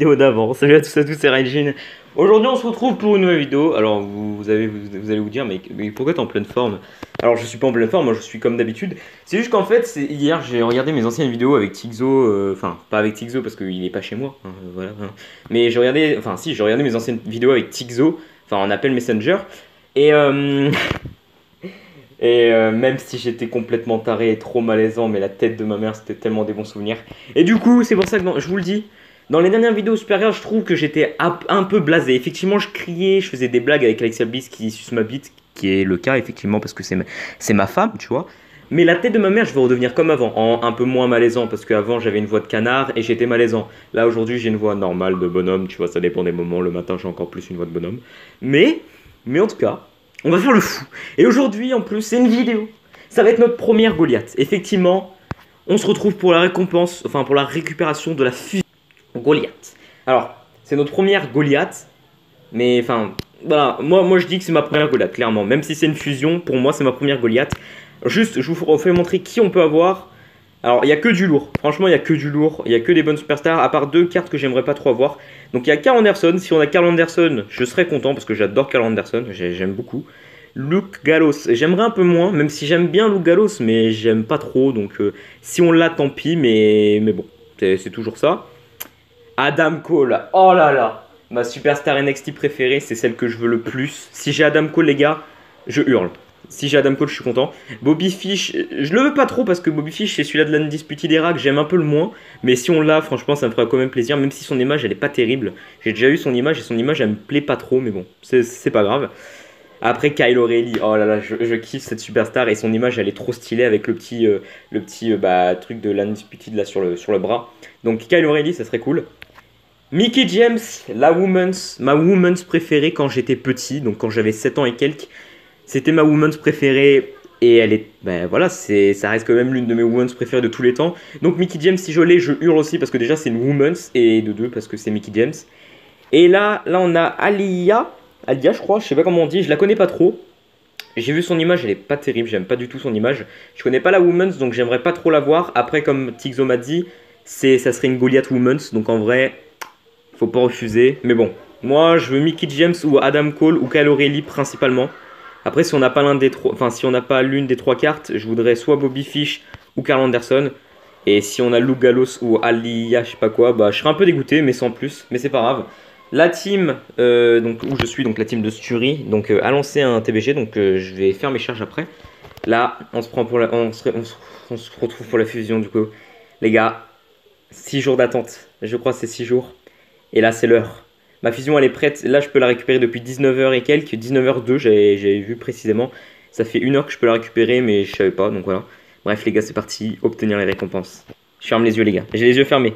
vidéo d'avant. Salut à tous à tous, c'est Régine. Aujourd'hui, on se retrouve pour une nouvelle vidéo. Alors, vous, allez vous dire, mais, pourquoi t'es en pleine forme? Alors, je suis pas en pleine forme, moi je suis comme d'habitude. C'est juste qu'en fait, hier, j'ai regardé mes anciennes vidéos avec Tixo. euh, Enfin, pas avec Tixo parce qu'il est pas chez moi. hein, voilà. hein. Mais j'ai regardé, enfin, si, j'ai regardé mes anciennes vidéos avec Tixo. Enfin, en appel Messenger. Et, euh, et euh, même si j'étais complètement taré et trop malaisant, mais la tête de ma mère, c'était tellement des bons souvenirs. Et du coup, c'est pour ça que dans- je vous le dis, dans les dernières vidéos supérieures, je trouve que j'étais un, peu blasé. Effectivement, je criais, je faisais des blagues avec Alexia Bliss qui suce ma bite, qui est le cas, effectivement, parce que c'est ma, c'est ma femme, tu vois. Mais la tête de ma mère, je vais redevenir comme avant, en un peu moins malaisant, parce qu'avant j'avais une voix de canard et j'étais malaisant. Là aujourd'hui j'ai une voix normale de bonhomme, tu vois, ça dépend des moments. Le matin j'ai encore plus une voix de bonhomme. Mais, mais en tout cas, on va faire le fou. Et aujourd'hui en plus, c'est une vidéo. Ça va être notre première Goliath. Effectivement, on se retrouve pour la récompense, enfin pour la récupération de la fusion Goliath. Alors, c'est notre première Goliath, mais enfin, voilà, moi, moi je dis que c'est ma première Goliath, clairement. Même si c'est une fusion, pour moi c'est ma première Goliath. Juste, je vous fais montrer qui on peut avoir. Alors, il n'y a que du lourd. Franchement, il n'y a que du lourd. Il n'y a que des bonnes superstars, à part deux cartes que j'aimerais pas trop avoir. Donc, il y a Carl Anderson. Si on a Carl Anderson, je serais content parce que j'adore Carl Anderson. J'ai- J'aime beaucoup. Luke Gallows, j'aimerais un peu moins, même si j'aime bien Luke Gallows, mais j'aime pas trop. Donc, euh, si on l'a, tant pis. Mais, mais bon, c'est toujours ça. Adam Cole. Oh là là. Ma superstar NXT préférée, c'est celle que je veux le plus. Si j'ai Adam Cole, les gars, je hurle. Si j'ai Adam Cole, je suis content. Bobby Fish, je le veux pas trop parce que Bobby Fish, c'est celui-là de l'Undisputed Era que j'aime un peu le moins. Mais si on l'a, franchement, ça me ferait quand même plaisir. Même si son image, elle est pas terrible. J'ai déjà eu son image et son image, elle me plaît pas trop. Mais bon, c'est- pas grave. Après, Kyle O'Reilly, oh là là, je, je kiffe cette superstar et son image, elle est trop stylée avec le petit, euh, le petit euh, bah, truc de l'Undisputed là sur le, sur le bras. Donc, Kyle O'Reilly, ça serait cool. Mickey James, la woman's, ma woman's préférée quand j'étais petit, donc quand j'avais 7 ans et quelques. C'était ma woman's préférée et elle est, ben voilà, c'est, ça reste quand même l'une de mes woman's préférées de tous les temps. Donc Mickey James, si je l'ai, je hurle aussi parce que déjà c'est une woman's et de deux parce que c'est Mickey James. Et là, là on a Alia, Alia je crois, je sais pas comment on dit, je la connais pas trop. J'ai vu son image, elle est pas terrible, j'aime pas du tout son image. Je connais pas la woman's donc j'aimerais pas trop la voir. Après comme Tixo m'a dit, c'est, ça serait une Goliath woman's donc en vrai, faut pas refuser. Mais bon, moi je veux Mickey James ou Adam Cole ou Kyle O'Reilly principalement. Après, si on n'a pas l'un des trois, enfin si on n'a pas l'une des trois cartes, je voudrais soit Bobby Fish ou Carl Anderson. Et si on a Luke Gallows ou Alia, je sais pas quoi, bah je serais un peu dégoûté, mais sans plus. Mais c'est pas grave. La team, euh, donc où je suis, donc la team de Sturi, donc euh, a lancé un TBG, donc euh, je vais faire mes charges après. Là, on se prend pour la, on se, on se- retrouve pour la fusion du coup. Les gars, 6 jours d'attente. Je crois c'est 6 jours. Et là, c'est l'heure. Ma fusion, elle est prête. Là, je peux la récupérer depuis 19h et quelques. 19h02, j'avais j'avais vu précisément. Ça fait une heure que je peux la récupérer, mais je savais pas, donc voilà. Bref, les gars, c'est parti. Obtenir les récompenses. Je ferme les yeux, les gars. J'ai les yeux fermés.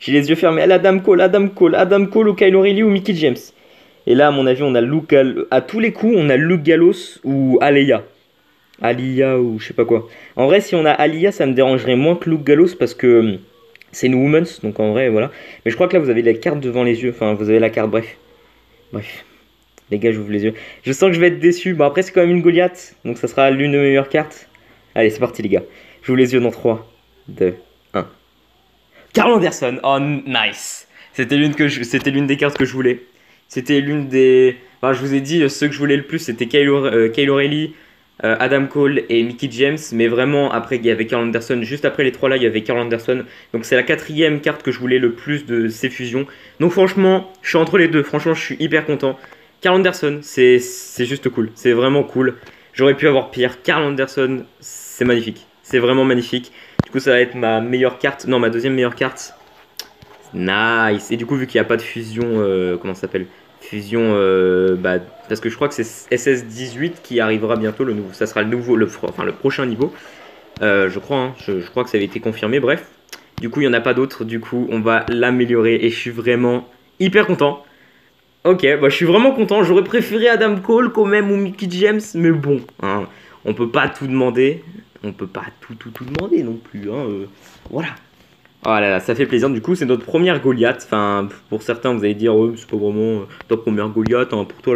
J'ai les yeux fermés. Adam Cole, Adam Cole, Adam Cole ou Kyle O'Reilly ou Mickey James. Et là, à mon avis, on a Luke À tous les coups, on a Luke Gallows ou Alea. Alia ou je sais pas quoi. En vrai, si on a Alia, ça me dérangerait moins que Luke Gallows parce que c'est une woman's, donc en vrai, voilà. Mais je crois que là, vous avez la carte devant les yeux. Enfin, vous avez la carte, bref. Bref. Les gars, j'ouvre les yeux. Je sens que je vais être déçu. Bon, après, c'est quand même une Goliath. Donc, ça sera l'une de mes meilleures cartes. Allez, c'est parti, les gars. J'ouvre les yeux dans 3, 2, 1. Carl Anderson. Oh, nice. C'était l'une que c'était l'une des cartes que je voulais. C'était l'une des. Enfin, je vous ai dit, euh, ceux que je voulais le plus, c'était Kyle, euh, O'Reilly, euh, Adam Cole et Mickey James. Mais vraiment, après, il y avait Carl Anderson. Juste après les trois là, il y avait Carl Anderson. Donc, c'est la quatrième carte que je voulais le plus de ces fusions. Donc, franchement, je suis entre les deux. Franchement, je suis hyper content. Carl Anderson, c'est juste cool. C'est vraiment cool. J'aurais pu avoir pire. Carl Anderson, c'est magnifique. C'est vraiment magnifique. Du coup, ça va être ma meilleure carte. Non, ma deuxième meilleure carte. Nice. Et du coup, vu qu'il n'y a pas de fusion, euh, comment ça s'appelle? Fusion, euh, bah, parce que je crois que c'est SS18 qui arrivera bientôt. Le nouveau, ça sera le nouveau, enfin le prochain niveau. Euh, je crois, hein. je, je crois que ça avait été confirmé. Bref, du coup, il n'y en a pas d'autres. Du coup, on va l'améliorer et je suis vraiment hyper content. Ok, bah je suis vraiment content. J'aurais préféré Adam Cole quand même ou Mickey James, mais bon, hein, on peut pas tout demander. On peut pas tout tout tout demander non plus. Hein, euh, voilà. Oh là là, ça fait plaisir. Du coup, c'est notre première Goliath. Enfin, pour certains, vous allez dire, oh, c'est pas vraiment euh, ta première Goliath. hein. Pour toi,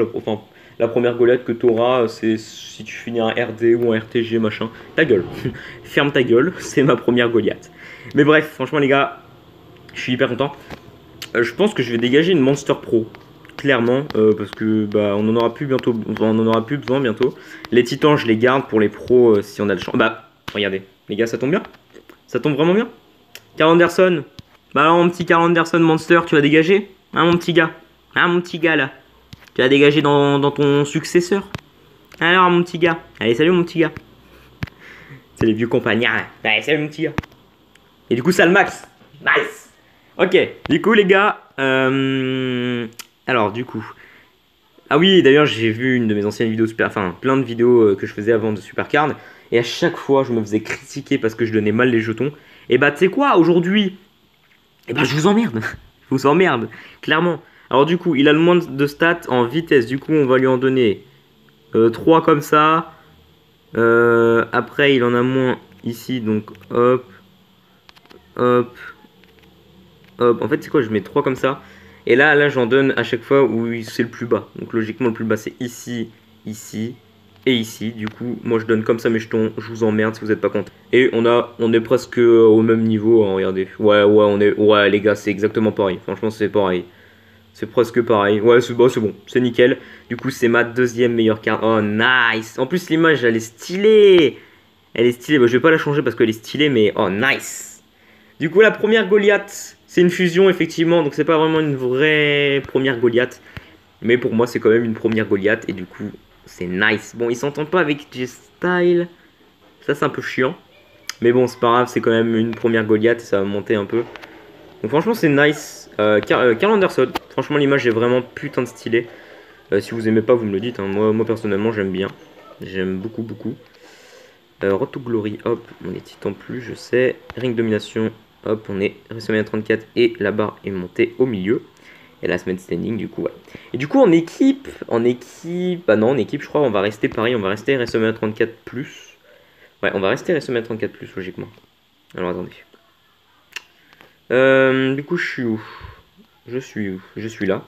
la, première Goliath que tu auras, c'est si tu finis un RD ou un RTG, machin. Ta gueule. Ferme ta gueule. C'est ma première Goliath. Mais bref, franchement, les gars, je suis hyper content. euh, je pense que je vais dégager une Monster Pro. Clairement, euh, parce que bah on en aura plus bientôt, on en aura plus besoin bientôt. Les titans, je les garde pour les pros euh, si on a le champ. Bah, regardez, les gars, ça tombe bien. Ça tombe vraiment bien. Carl Anderson. Bah alors, mon petit Carl Anderson Monster, tu vas dégager Hein, mon petit gars Hein, mon petit gars là Tu vas dégager dans, ton successeur Alors, mon petit gars. Allez, salut, mon petit gars. C'est les vieux compagnons. Allez, salut, mon petit gars. Et du coup, ça le max. Nice. Ok, du coup, les gars. Euh... Alors, du coup. Ah oui, d'ailleurs, j'ai vu une de mes anciennes vidéos super. Enfin, plein de vidéos euh, que je faisais avant de Supercard. Et à chaque fois, je me faisais critiquer parce que je donnais mal les jetons. Et bah, tu sais quoi, aujourd'hui? Et bah, je vous emmerde. je vous emmerde, clairement. Alors, du coup, il a le moins de stats en vitesse. Du coup, on va lui en donner euh, 3 comme ça. Euh, après, il en a moins ici. Donc, hop. Hop. Hop. En fait, c'est quoi? Je mets 3 comme ça. Et là, là, j'en donne à chaque fois où c'est le plus bas. Donc logiquement, le plus bas, c'est ici, ici et ici. Du coup, moi, je donne comme ça mes jetons. Je vous emmerde si vous n'êtes pas content. Et on a, on est presque au même niveau. hein, regardez. Ouais, ouais, on est, ouais, les gars, c'est exactement pareil. Franchement, c'est pareil. C'est presque pareil. Ouais, c'est bon, c'est bon. C'est nickel. Du coup, c'est ma deuxième meilleure carte. Oh, nice. En plus, l'image, elle est stylée. Elle est stylée. Bah, je vais pas la changer parce qu'elle est stylée, mais oh, nice. Du coup, la première Goliath. C'est une fusion, effectivement, donc c'est pas vraiment une vraie première Goliath. Mais pour moi, c'est quand même une première Goliath, et du coup, c'est nice. Bon, il s'entend pas avec G-Style. Ça, c'est un peu chiant. Mais bon, c'est pas grave, c'est quand même une première Goliath, et ça va monter un peu. Donc franchement, c'est nice. Euh, Car euh, Carl Anderson, franchement, l'image est vraiment putain de stylée. Euh, si vous aimez pas, vous me le dites. hein. Moi, personnellement, j'aime bien. J'aime beaucoup, beaucoup. Road Glory, hop, on est titan plus, je sais. Ring Domination, Hop, on est WrestleMania 34 et la barre est montée au milieu. La semaine standing, du coup, ouais. Et du coup, en équipe, en équipe, bah non, en équipe, je crois, on va rester pareil, on va rester WrestleMania 34 plus. Ouais, on va rester WrestleMania 34 plus, logiquement. Alors, attendez. Euh, du coup, je suis où? Je suis où? Je suis là.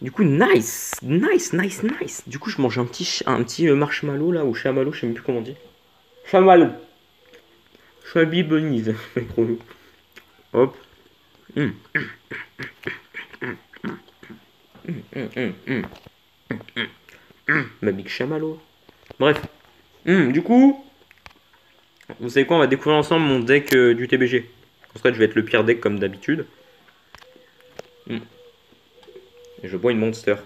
Du coup, nice, nice, nice, nice. Du coup, je mange un petit, un petit euh, marshmallow là, ou chamallow, je sais même plus comment on dit. Chamallow. Chabi. Hop. Hum. Hum, hum, hum, hum. Hum, hum. Ma big chamallow. Bref. Hum, du coup, vous savez quoi, on va découvrir ensemble mon deck euh, du TBG. En fait, je vais être le pire deck comme d'habitude. Hum. Je bois une monster.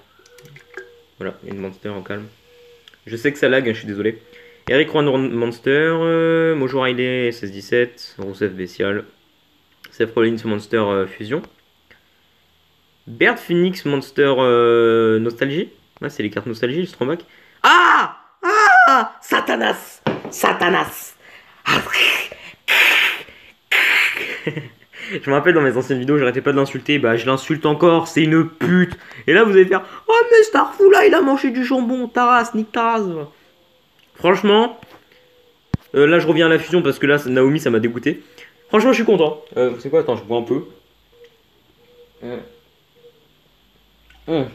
Voilà, une monster en calme. Je sais que ça lag, hein, je suis désolé. Eric Rowan Monster, euh, Mojo Riley 16-17, Rousseff Bestial, Seth Rollins Monster euh, Fusion, Bert Phoenix Monster euh, Nostalgie, ah, c'est les cartes Nostalgie, le Stromback. Ah! Ah! Satanas! Satanas! Ah, Je me rappelle dans mes anciennes vidéos, j'arrêtais pas de l'insulter, bah je l'insulte encore, c'est une pute. Et là vous allez faire Oh mais Starfou là il a mangé du jambon, Taras, nique Taras. Franchement, euh, là je reviens à la fusion parce que là Naomi ça m'a dégoûté. Franchement je suis content. Euh, c'est quoi Attends, je bois un peu. Hum. Hum,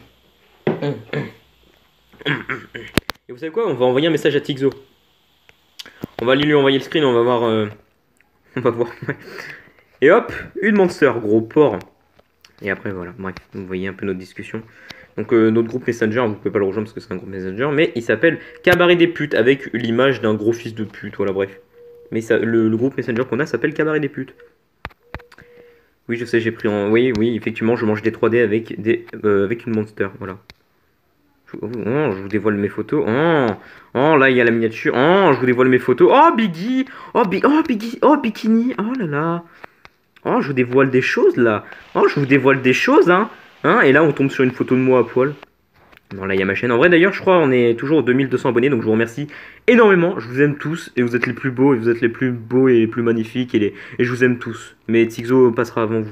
hum. Et vous savez quoi On va envoyer un message à Tixo. On va lui envoyer le screen, on va voir. euh, On va voir. Et hop, une monster, gros porc. Et après voilà, bref, vous voyez un peu notre discussion. Donc euh, notre groupe Messenger, vous pouvez pas le rejoindre parce que c'est un groupe Messenger, mais il s'appelle Cabaret des putes avec l'image d'un gros fils de pute, voilà bref. Mais le, groupe Messenger qu'on a s'appelle Cabaret des putes. Oui, je sais, j'ai pris en. Oui, oui, effectivement, je mange des 3D avec, des, euh, avec une monster, voilà. Je, oh, je vous dévoile mes photos. Oh, oh, là, il y a la miniature. Oh, je vous dévoile mes photos. Oh, Biggie. Oh, Bi- oh, Biggie. Oh, Bikini. Oh là là. Oh, je vous dévoile des choses là. Oh, je vous dévoile des choses, hein. Hein Et là, on tombe sur une photo de moi à poil. Non, là, il y a ma chaîne. En vrai, d'ailleurs, je crois on est toujours aux 2200 abonnés, donc je vous remercie énormément. Je vous aime tous, et vous êtes les plus beaux, et vous êtes les plus beaux et les plus magnifiques, et, les... et je vous aime tous. Mais Tixo passera avant vous.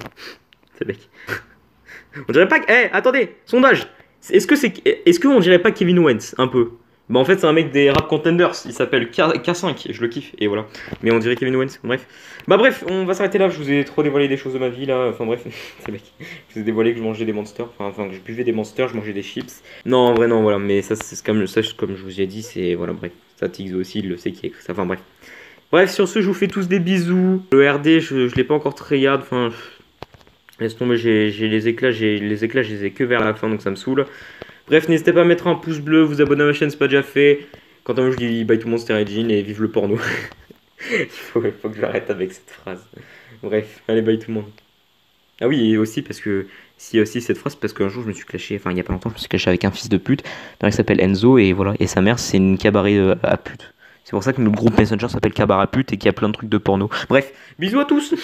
C'est mec. on dirait pas que... Eh, attendez Sondage Est-ce que c'est... Est-ce qu'on dirait pas Kevin Owens, un peu? Bah, en fait, c'est un mec des rap contenders. Il s'appelle K... K5, et je le kiffe, et voilà. Mais on dirait Kevin Owens, bref. Bah bref, on va s'arrêter là, je vous ai trop dévoilé des choses de ma vie là, enfin bref, c'est mec. Je vous ai dévoilé que je mangeais des monsters, enfin, que je buvais des monsters, je mangeais des chips. Non, en vrai non, voilà, mais ça c'est comme, ça, comme je vous ai dit, c'est, voilà, bref. Ça, Tixo aussi, il le sait qui écrit ça, enfin bref. Bref, sur ce, je vous fais tous des bisous. Le RD, je, je l'ai pas encore tryhard, enfin, Laisse tomber, j'ai les éclats, j'ai les éclats, je les ai que vers la fin, donc ça me saoule. Bref, n'hésitez pas à mettre un pouce bleu, vous abonner à ma chaîne, c'est pas déjà fait. Quant à moi, je dis bye tout le monde, c'était Regine et vive le porno. il faut, que j'arrête avec cette phrase. Bref, allez, bye tout le monde. Ah oui, et aussi parce que si aussi cette phrase, parce qu'un jour je me suis clashé, enfin il y a pas longtemps, je me suis clashé avec un fils de pute, il s'appelle Enzo et voilà, et sa mère c'est une cabaret euh, à pute. C'est pour ça que le groupe Messenger s'appelle Cabaret à pute et qu'il y a plein de trucs de porno. Bref, bisous à tous